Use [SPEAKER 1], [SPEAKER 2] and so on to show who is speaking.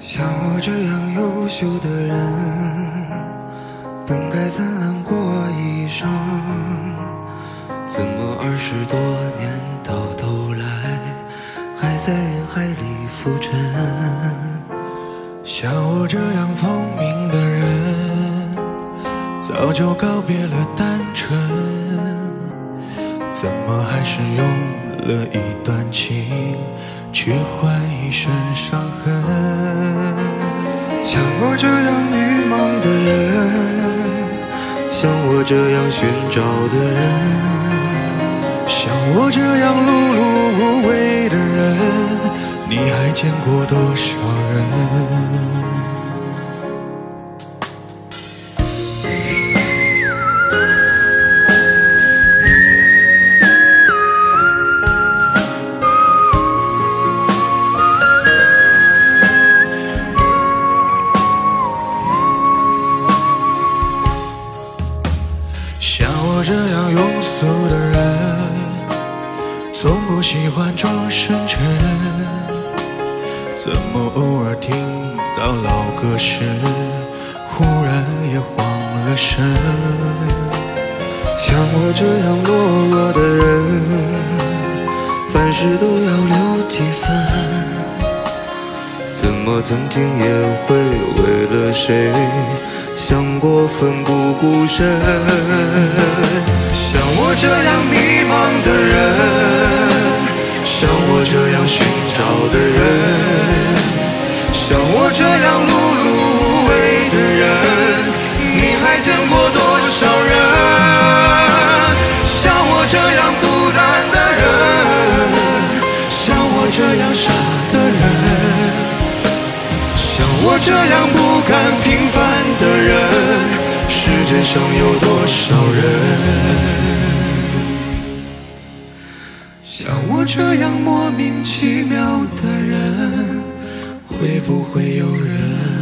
[SPEAKER 1] 像我这样优秀的人，本该灿烂过一生，怎么二十多年到头来，还在人海里浮沉？
[SPEAKER 2] 像我这样聪明的人，早就告别了单纯，怎么还是用了一段情去换一身伤痕？
[SPEAKER 1] 像我这样迷茫的人，像我这样寻找的人，
[SPEAKER 2] 像我这样碌碌无为的人，你还见过多少人？我这样庸俗的人，从不喜欢装深沉。怎么偶尔听到老歌时，忽然也慌了神？
[SPEAKER 1] 像我这样懦弱的人，凡事都怎么曾经也会为了谁想过奋不顾身？像我这样迷茫这样不甘平凡的人，世界上有多少人？像我这样莫名其妙的人，会不会有人？